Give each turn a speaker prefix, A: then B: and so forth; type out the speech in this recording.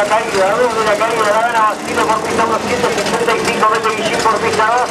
A: la caída, vemos una caída de la gana, por pista 165 metros y 100 por pista